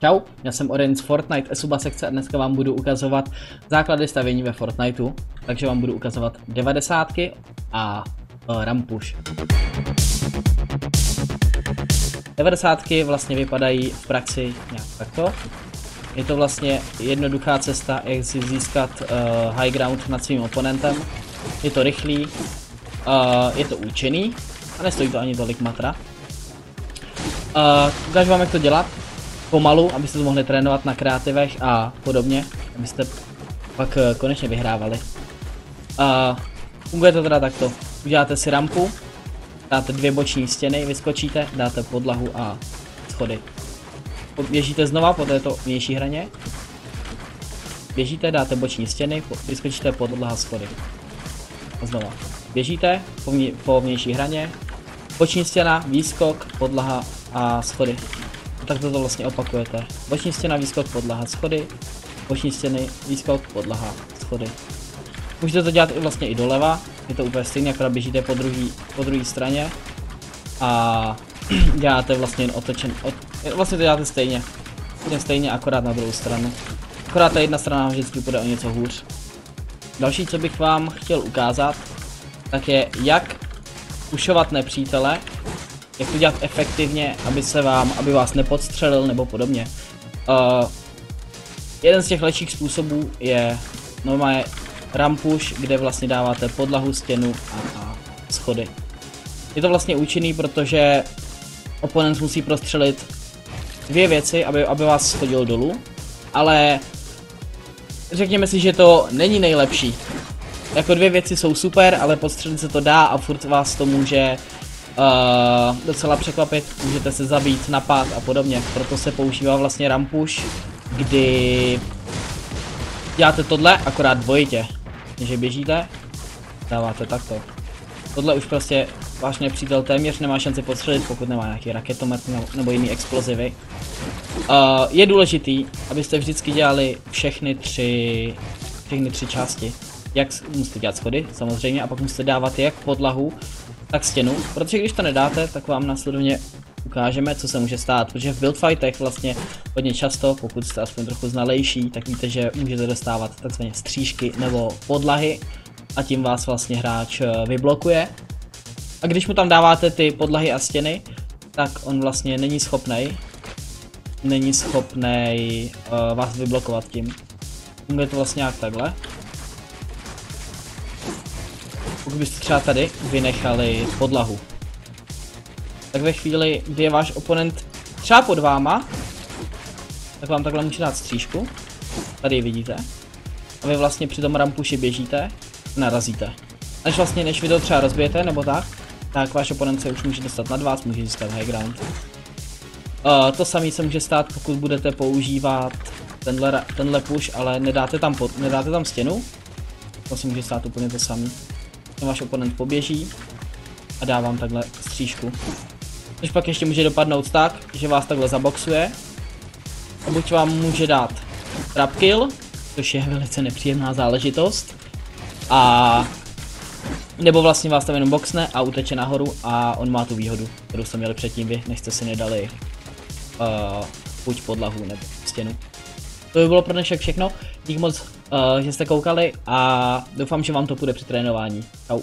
Čau, já jsem Oren z Fortnite Esuba sekce a dneska vám budu ukazovat základy stavění ve Fortniteu, takže vám budu ukazovat 90 a uh, rampush. 90 vlastně vypadají v praxi nějak takto. Je to vlastně jednoduchá cesta, jak si získat uh, high ground nad svým oponentem. Je to rychlý, uh, je to účinný a nestojí to ani tolik matra. Uh, ukážu vám, jak to dělat pomalu, abyste to mohli trénovat na kreativech a podobně, abyste pak uh, konečně vyhrávali. Uh, funguje to teda takto. Uděláte si rampu, dáte dvě boční stěny, vyskočíte, dáte podlahu a schody. Běžíte znova po této vnější hraně. Běžíte, dáte boční stěny, vyskočíte podlaha schody. A znova. Běžíte po, vně, po vnější hraně, boční stěna, výskok, podlaha a schody. Tak to vlastně opakujete. Boční stěna, výskok, podlaha, schody. Boční stěny, výskok, podlaha, schody. Můžete to dělat i vlastně i doleva, je to úplně stejné, akorát běžíte po druhé po druhý straně a děláte vlastně jen otočen, od, vlastně to děláte stejně, úplně stejně, akorát na druhou stranu. Akorát ta jedna strana vždycky bude o něco hůř. Další, co bych vám chtěl ukázat, tak je jak ušovat nepřítele, jak to dělat efektivně, aby se vám, aby vás nepodstřelil nebo podobně. Uh, jeden z těch lepších způsobů je normálně rampuš, kde vlastně dáváte podlahu, stěnu a, a schody. Je to vlastně účinný, protože oponent musí prostřelit dvě věci, aby, aby vás schodil dolů, ale řekněme si, že to není nejlepší. Jako dvě věci jsou super, ale podstřelit se to dá a furt vás to může uh, docela překvapit, můžete se zabít, napad a podobně, proto se používá vlastně rampuš, kdy děláte tohle akorát dvojitě že běžíte, dáváte takto. Tohle už prostě váš nepřítel téměř nemá šanci postřelit, pokud nemá nějaký raketomet nebo jiný explozivy. Uh, je důležitý, abyste vždycky dělali všechny tři, všechny tři části. Jak musíte dělat schody, samozřejmě, a pak musíte dávat jak podlahu, tak stěnu, protože když to nedáte, tak vám následovně ukážeme, co se může stát, protože v buildfightech vlastně hodně často, pokud jste aspoň trochu znalejší, tak víte, že můžete dostávat takzvaně střížky nebo podlahy a tím vás vlastně hráč eh, vyblokuje. A když mu tam dáváte ty podlahy a stěny, tak on vlastně není schopnej, není schopnej uh, vás vyblokovat tím. Funguje to vlastně jak takhle. Pokud byste třeba tady vynechali podlahu, tak ve chvíli, kdy je váš oponent třeba pod váma, tak vám takhle může dát střížku. Tady ji vidíte. A vy vlastně při tom rampuši běžíte, narazíte. Než vlastně, než vy to třeba rozbijete, nebo tak, tak váš oponent se už může dostat nad vás, může získat high ground. Uh, to samé se může stát, pokud budete používat tenhle, tenhle push, ale nedáte tam, pod, nedáte tam stěnu. To se může stát úplně to samé. Váš oponent poběží a dá vám takhle střížku. Což pak ještě může dopadnout tak, že vás takhle zaboxuje. A buď vám může dát trap kill, což je velice nepříjemná záležitost. A nebo vlastně vás tam jenom boxne a uteče nahoru a on má tu výhodu, kterou jste měli předtím vy, než jste si nedali uh, buď podlahu nebo stěnu. To by bylo pro dnešek všechno. Dík moc, uh, že jste koukali a doufám, že vám to půjde při trénování. Čau.